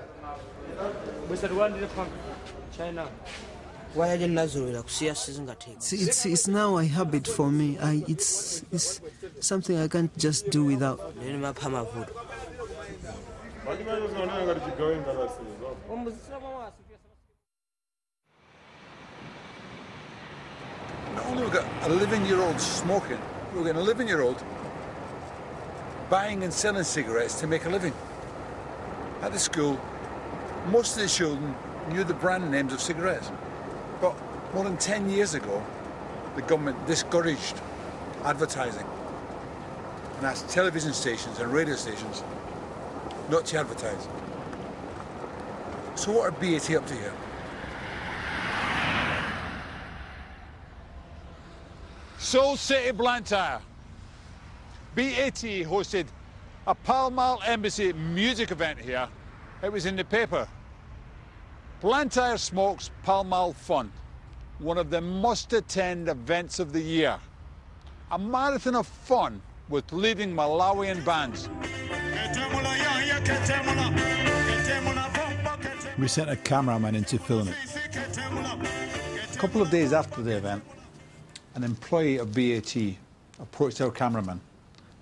China. Why didn't Nazareth kusiya sizingatheki? See, it's, it's now a habit for me. I, it's, it's something I can't just do without. Then mapha amavudo. Not only we've got a 11 year old smoking, we've got an 11 year old buying and selling cigarettes to make a living. At the school, most of the children knew the brand names of cigarettes. More than 10 years ago, the government discouraged advertising and asked television stations and radio stations not to advertise. So what are BAT up to here? Soul City Blantyre. BAT hosted a Pall Mall Embassy music event here. It was in the paper. Blantyre Smokes Pall Mall Fun, one of the must-attend events of the year. A marathon of fun with leading Malawian bands. We sent a cameraman in to film it. A couple of days after the event, an employee of BAT approached our cameraman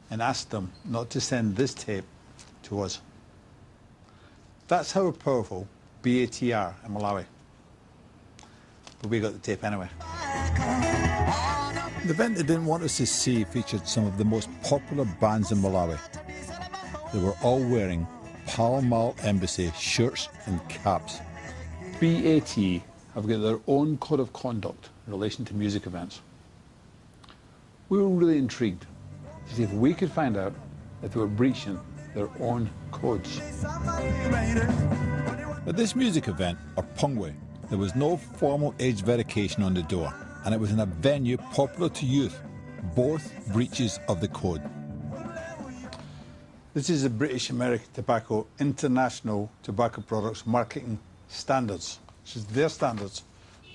and asked them not to send this tape to us. That's how powerful BAT are in Malawi. But we got the tape anyway. The event they didn't want us to see featured some of the most popular bands in Malawi. They were all wearing Pall Mall Embassy shirts and caps. BAT have got their own code of conduct in relation to music events. We were really intrigued to see if we could find out if they were breaching their own codes. At this music event, or Pungwe, there was no formal age verification on the door, and it was in a venue popular to youth, both breaches of the code. This is the British American Tobacco International Tobacco Products Marketing Standards. This is their standards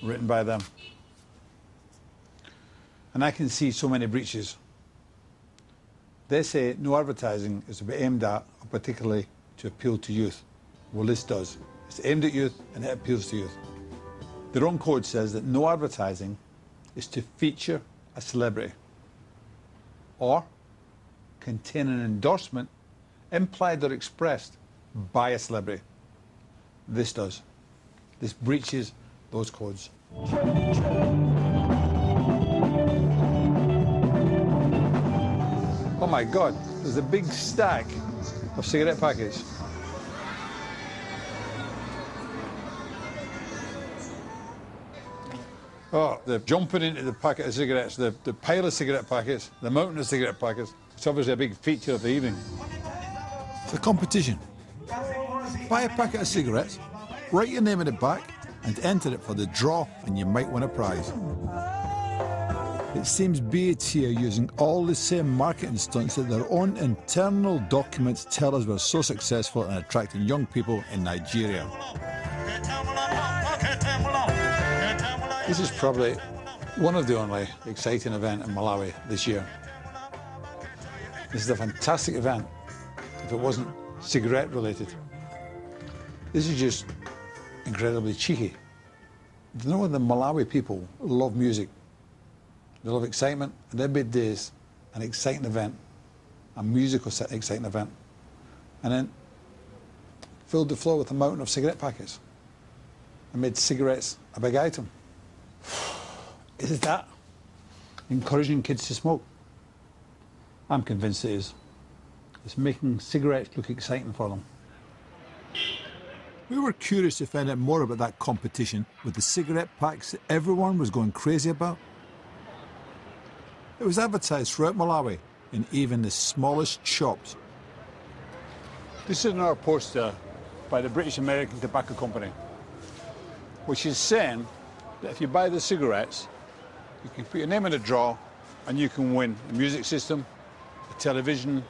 written by them. And I can see so many breaches. They say no advertising is to be aimed at or particularly to appeal to youth. Well, this does. It's aimed at youth and it appeals to youth. Their own code says that no advertising is to feature a celebrity or contain an endorsement implied or expressed by a celebrity. This does. This breaches those codes. Oh my God, there's a big stack of cigarette packets. Oh, they're jumping into the packet of cigarettes, the, the pile of cigarette packets, the mountain of cigarette packets. It's obviously a big feature of the evening. The competition. Buy a packet of cigarettes, write your name in the back, and enter it for the draw, and you might win a prize. It seems BAT are using all the same marketing stunts that their own internal documents tell us were so successful in attracting young people in Nigeria. This is probably one of the only exciting events in Malawi this year. This is a fantastic event if it wasn't cigarette related. This is just incredibly cheeky. You know the Malawi people love music. They love excitement, and every day is an exciting event, a musical exciting event. And then filled the floor with a mountain of cigarette packets and made cigarettes a big item. Is that encouraging kids to smoke? I'm convinced it is. It's making cigarettes look exciting for them. We were curious to find out more about that competition with the cigarette packs that everyone was going crazy about. It was advertised throughout Malawi in even the smallest shops. This is another poster by the British American Tobacco Company, which is saying that if you buy the cigarettes, you can put your name in a draw and you can win a music system, a television,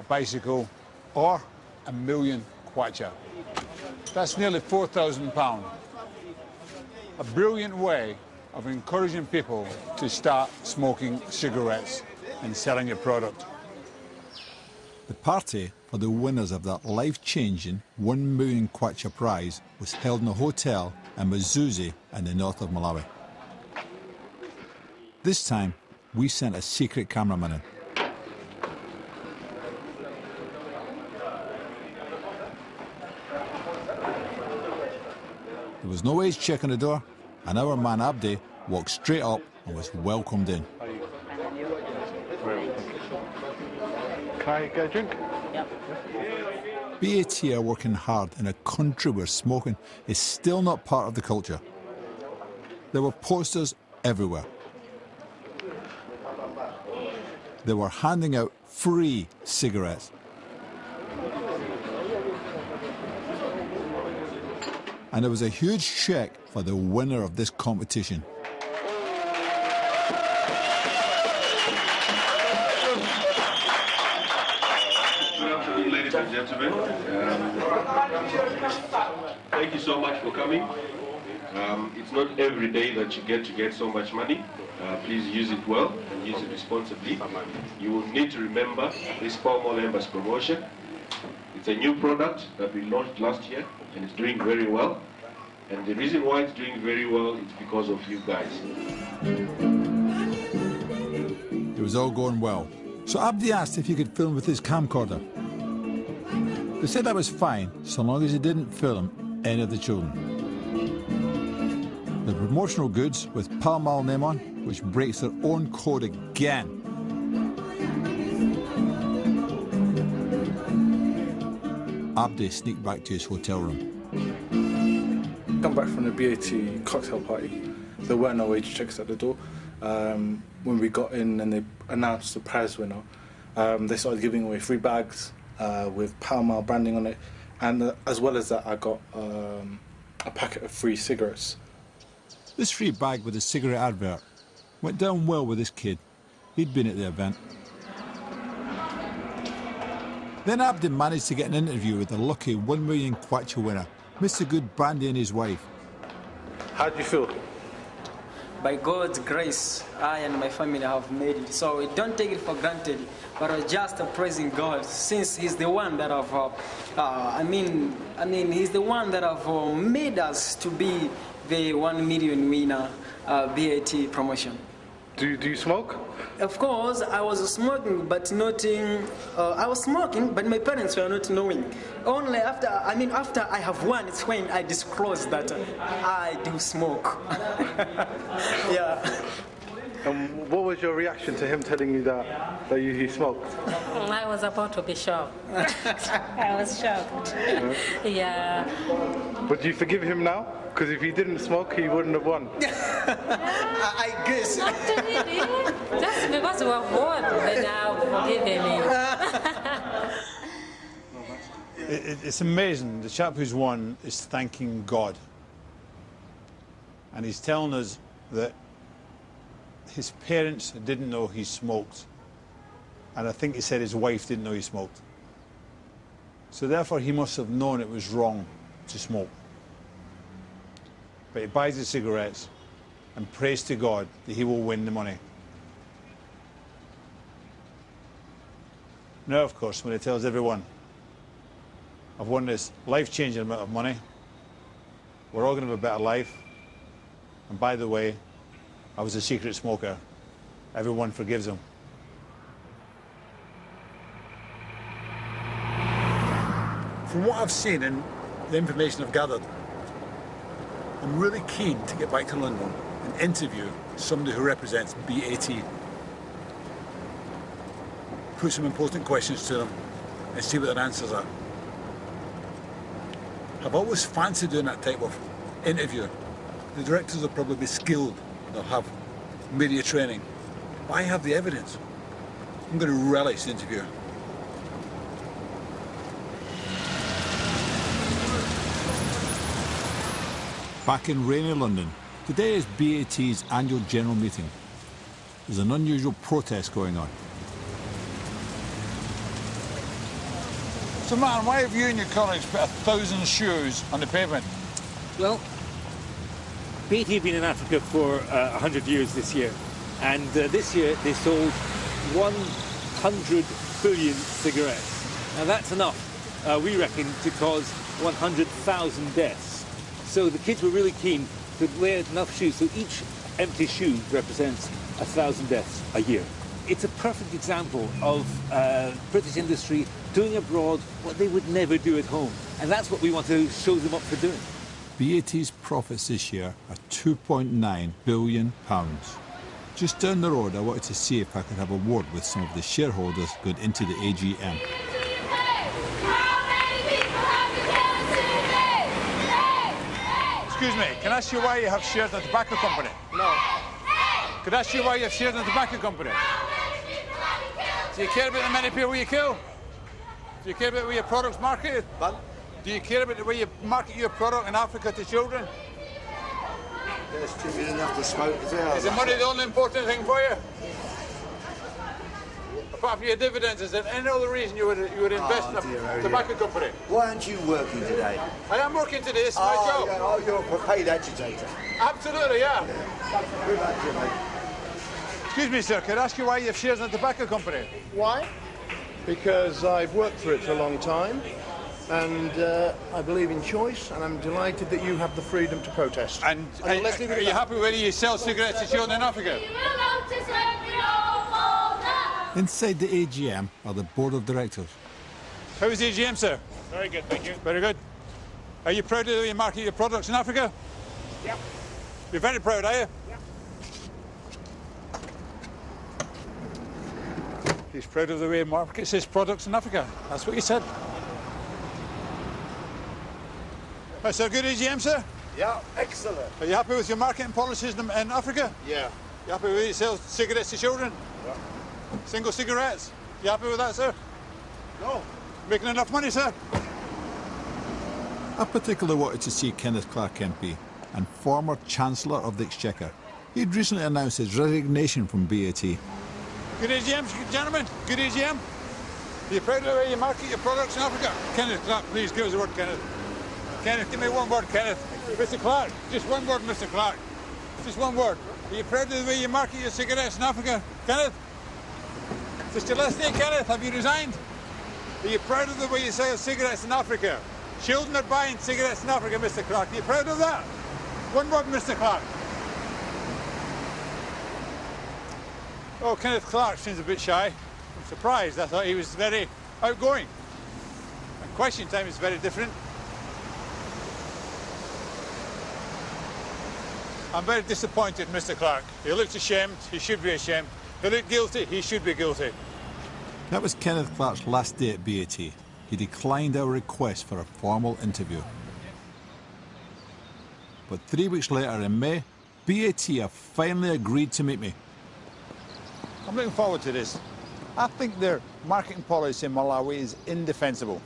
a bicycle, or a million kwacha. That's nearly £4,000. A brilliant way of encouraging people to start smoking cigarettes and selling your product. The party for the winners of that life-changing 1 million kwacha prize was held in a hotel in Mzuzu in the north of Malawi. This time, we sent a secret cameraman in. There was no age check on the door, and our man Abdi walked straight up and was welcomed in. Can I get a drink? BAT are working hard in a country where smoking is still not part of the culture. There were posters everywhere. they were handing out free cigarettes. And it was a huge check for the winner of this competition. Ladies and gentlemen, thank you so much for coming. Um, it's not every day that you get to get so much money. Uh, please use it well and use it responsibly. You will need to remember this Oil Embassy promotion. It's a new product that we launched last year and it's doing very well. And the reason why it's doing very well is because of you guys. It was all going well. So Abdi asked if he could film with his camcorder. They said that was fine, so long as he didn't film any of the children. The promotional goods with Pall Mall name on, which breaks their own code again. Abdi sneaked back to his hotel room. Come back from the BAT cocktail party. There were no age checks at the door. Um, when we got in and they announced the prize winner, um, they started giving away free bags uh, with Pall Mall branding on it, and uh, as well as that, I got um, a packet of free cigarettes. This free bag with a cigarette advert went down well with this kid. He'd been at the event. Then Abdi managed to get an interview with the lucky one million kwacha winner, Mr. Good Brandy and his wife. How do you feel? By God's grace, I and my family have made it. So we don't take it for granted, but we're just praising God since He's the one that have, uh, uh, I mean, I mean, He's the one that have uh, made us to be the one million winner uh, BAT promotion. Do you, do you smoke? Of course, I was smoking, but not in, uh, I was smoking, but my parents were not knowing. Only after, I mean, after I have won, it's when I disclose that I do smoke. yeah. And what was your reaction to him telling you that, that you, he smoked? I was about to be shocked. I was shocked. yeah. But do you forgive him now? Because if he didn't smoke, he wouldn't have won. I guess. Not. Just because we have won, then I'll forgive him. It, it, it's amazing. The chap who's won is thanking God. And he's telling us that his parents didn't know he smoked. And I think he said his wife didn't know he smoked. So therefore, he must have known it was wrong to smoke. But he buys the cigarettes and prays to God that he will win the money. Now, of course, when he tells everyone, I've won this life-changing amount of money, we're all going to have a better life, and by the way, I was a secret smoker, everyone forgives him. From what I've seen and the information I've gathered, I'm really keen to get back to London and interview somebody who represents BAT. Put some important questions to them and see what their answers are. I've always fancied doing that type of interview. The directors will probably be skilled, they'll have media training. But I have the evidence. I'm going to relish the interview. Back in rainy London, today is BAT's annual general meeting. There's an unusual protest going on. So, man, why have you and your colleagues put a thousand shoes on the pavement? Well, BAT have been in Africa for uh, 100 years this year, and uh, this year they sold 100 billion cigarettes. Now that's enough, uh, we reckon, to cause 100,000 deaths. So the kids were really keen to wear enough shoes, so each empty shoe represents a thousand deaths a year. It's a perfect example of uh, British industry doing abroad what they would never do at home. And that's what we want to show them up for doing. BAT's profits this year are 2.9 billion pounds. Just down the road, I wanted to see if I could have a word with some of the shareholders going into the AGM. Excuse me, can I ask you why you have shares in the tobacco company? No. Could I ask you why you have shares in the tobacco company? Do you care about the many people you kill? Do you care about the way your product's marketed? Do you care about the way you market your product in Africa to children? There's too enough to smoke as well. Is the money the only important thing for you? Apart after your dividends, is there any other reason you would you would invest Oh, in dear, oh, a tobacco dear. company? Why aren't you working today? I am working today. It's my oh, job. Yeah, oh, you're a paid agitator. Absolutely, yeah. Good luck to you, mate. Excuse me, sir. Could I ask you why you have shares in a tobacco company? Why? Because I've worked for it for a long time, and uh, I believe in choice, and I'm delighted that you have the freedom to protest. And, And let's leave it are you happy when you sell cigarettes to children in Africa? Inside the AGM are the board of directors. How was the AGM, sir? Very good, thank you. Very good. Are you proud of the way you market your products in Africa? Yep. You're very proud, are you? Yep. He's proud of the way he markets his products in Africa. That's what he said. That's a good AGM, sir? Yeah, excellent. Are you happy with your marketing policies in, in Africa? Yeah. You happy with it? Sell cigarettes to children? Yeah. Single cigarettes? You happy with that, sir? No. Making enough money, sir? I particularly wanted to see Kenneth Clarke MP and former Chancellor of the Exchequer. He'd recently announced his resignation from BAT. Good AGM, gentlemen. Good AGM. Are you proud of the way you market your products in Africa? Kenneth Clarke, please give us a word, Kenneth. Kenneth, give me one word, Kenneth. Mr. Clarke, just one word, Mr. Clarke. Just one word. Are you proud of the way you market your cigarettes in Africa? Kenneth? Last day, Kenneth? Have you resigned? Are you proud of the way you sell cigarettes in Africa? Children are buying cigarettes in Africa, Mr. Clarke. Are you proud of that? One word, Mr. Clarke. Oh, Kenneth Clarke seems a bit shy. I'm surprised. I thought he was very outgoing. And question time is very different. I'm very disappointed, Mr. Clarke. He looked ashamed. He should be ashamed. He looked guilty. He should be guilty. That was Kenneth Clarke's last day at BAT. He declined our request for a formal interview. But three weeks later in May, BAT have finally agreed to meet me. I'm looking forward to this. I think their marketing policy in Malawi is indefensible.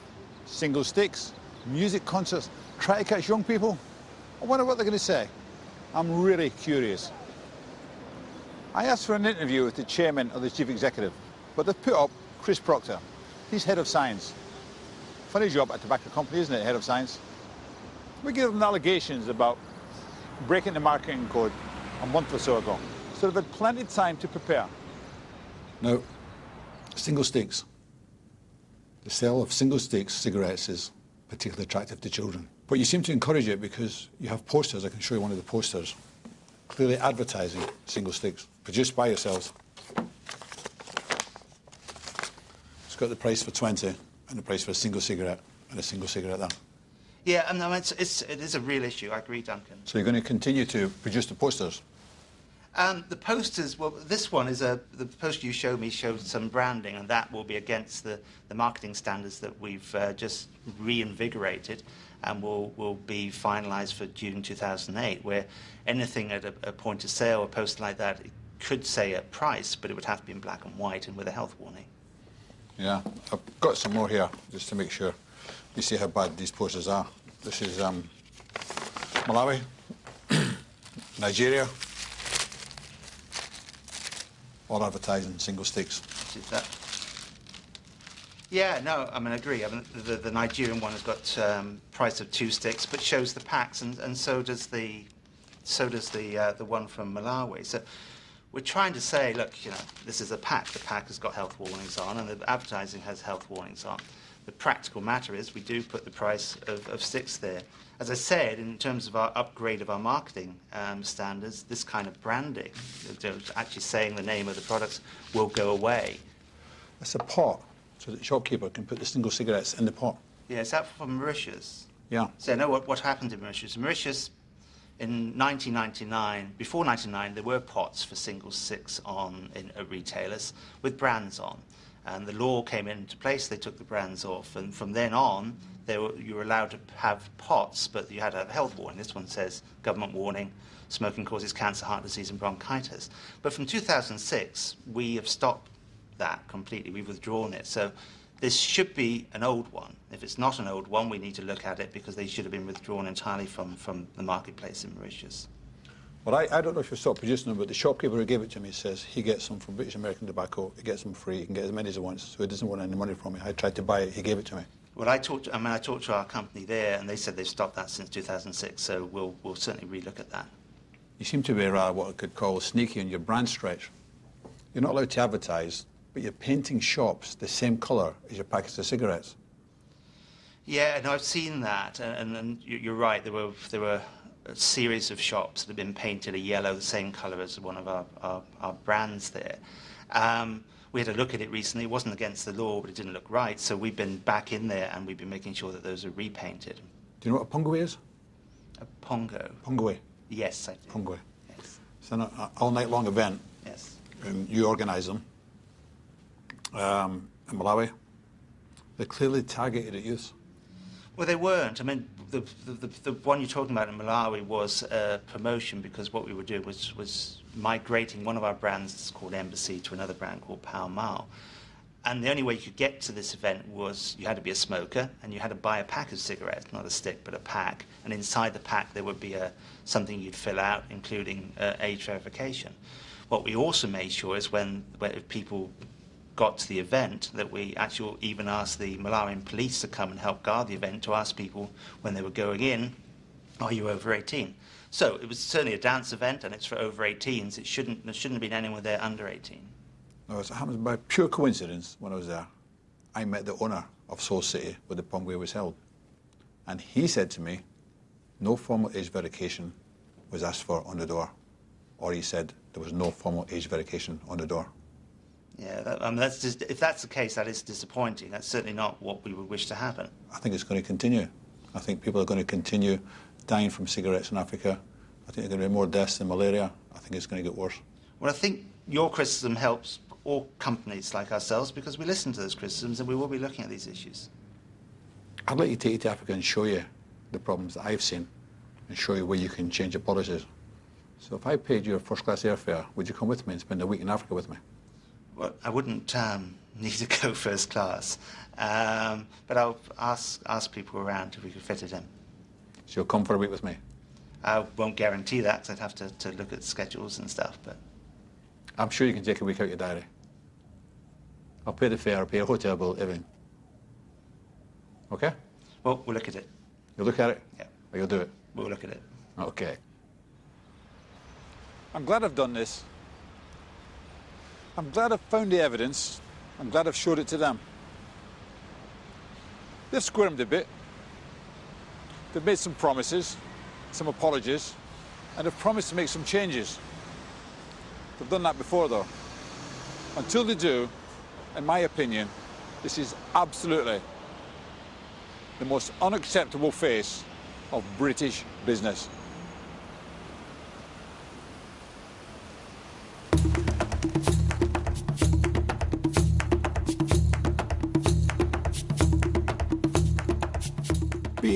Single sticks, music concerts, try to catch young people. I wonder what they're going to say. I'm really curious. I asked for an interview with the chairman of the chief executive, but they've put up Chris Proctor. He's head of science. Funny job at tobacco company, isn't it, head of science? We give them allegations about breaking the marketing code a month or so ago. So they've had plenty of time to prepare. Now, single sticks. The sale of single sticks cigarettes is particularly attractive to children. But you seem to encourage it because you have posters. I can show you one of the posters. Clearly advertising single sticks, produced by yourselves. It's got the price for 20 and the price for a single cigarette and a single cigarette there. Yeah, and no, it's, it's, it is a real issue. I agree, Duncan. So you're going to continue to produce the posters? Um, the posters, well, this one is a, the poster you showed me showed some branding, and that will be against the, the marketing standards that we've uh, just reinvigorated and will, will be finalised for June 2008, where anything at a, a point of sale, a poster like that, it could say a price, but it would have to be in black and white and with a health warning. Yeah, I've got some more here just to make sure you see how bad these posters are. This is um, Malawi, Nigeria, all advertising single sticks. Is that? Yeah, no, I mean, I agree. I mean, the, the Nigerian one has got um, price of two sticks, but shows the packs, and, and so does the, so does the uh, the one from Malawi. So we're trying to say, look, you know, this is a pack. The pack has got health warnings on, and the advertising has health warnings on. The practical matter is we do put the price of, of sticks there. As I said, in terms of our upgrade of our marketing um, standards, this kind of branding, actually saying the name of the products, will go away. It's a pot, so that the shopkeeper can put the single cigarettes in the pot. Yeah, is that from Mauritius? Yeah. So I know what, what happened in Mauritius. Mauritius, in 1999, before 99, there were pots for single six on in uh, retailers with brands on. And the law came into place, they took the brands off, and from then on, they were, you were allowed to have pots, but you had a health warning. This one says government warning, smoking causes cancer, heart disease, and bronchitis. But from 2006, we have stopped that completely. We've withdrawn it. So this should be an old one. If it's not an old one, we need to look at it because they should have been withdrawn entirely from, from the marketplace in Mauritius. Well, I, I don't know if you stopped producing them, but the shopkeeper who gave it to me says he gets them from British American Tobacco. He gets them free. He can get as many as he wants, so he doesn't want any money from me. I tried to buy it. He gave it to me. Well, I talked. I mean, I talked to our company there, and they said they've stopped that since 2006. So we'll we'll certainly relook at that. You seem to be rather what I could call sneaky in your brand stretch. You're not allowed to advertise, but you're painting shops the same colour as your packets of cigarettes. Yeah, and I've seen that, and, and you- you're right. There were there were a series of shops that have been painted a yellow, the same colour as one of our, our, our brands there. Um, we had a look at it recently. It wasn't against the law, but it didn't look right. So we've been back in there and we've been making sure that those are repainted. Do you know what a pongo is? A pongo? Pongo. Yes, I do. Pongo. It's an uh, all-night long event. Yes. And you organise them. Um, in Malawi. They're clearly targeted at youth. Well, they weren't. I mean, the, the, the, one you're talking about in Malawi was a promotion because what we were doing was, was migrating one of our brands called Embassy to another brand called Pall Mall. And the only way you could get to this event was you had to be a smoker and you had to buy a pack of cigarettes, not a stick, but a pack. And inside the pack there would be a, something you'd fill out, including uh, age verification. What we also made sure is when, when people got to the event that we actually even asked the Malawian police to come and help guard the event to ask people when they were going in, are you over 18? So it was certainly a dance event and it's for over 18s. It shouldn't, there shouldn't have been anyone there under 18. No, it happens by pure coincidence when I was there. I met the owner of Soul City where the Pongo was held. And he said to me, no formal age verification was asked for on the door. Or he said there was no formal age verification on the door. Yeah, that, I mean, that's just, if that's the case, that is disappointing. That's certainly not what we would wish to happen. I think it's going to continue. I think people are going to continue dying from cigarettes in Africa. I think there are going to be more deaths than malaria. I think it's going to get worse. Well, I think your criticism helps all companies like ourselves because we listen to those criticisms and we will be looking at these issues. I'd like to take you to Africa and show you the problems that I've seen and show you where you can change your policies. So if I paid you a first-class airfare, would you come with me and spend a week in Africa with me? Well, I wouldn't um, need to go first class, um, but I'll ask, ask people around if we could fit it in. So you'll come for a week with me? I won't guarantee that because I'd have to, to look at schedules and stuff, but I'm sure you can take a week out your diary. I'll pay the fare, I'll pay a hotel bill, everything. Okay? well, we'll look at it. You'll look at it? Yeah. Or you'll do it? We'll look at it. Okay. I'm glad I've done this. I'm glad I've found the evidence. I'm glad I've showed it to them. They've squirmed a bit. They've made some promises, some apologies, and have promised to make some changes. They've done that before, though. Until they do, in my opinion, this is absolutely the most unacceptable face of British business.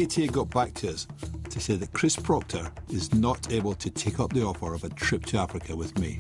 BAT got back to us to say that Chris Proctor is not able to take up the offer of a trip to Africa with me.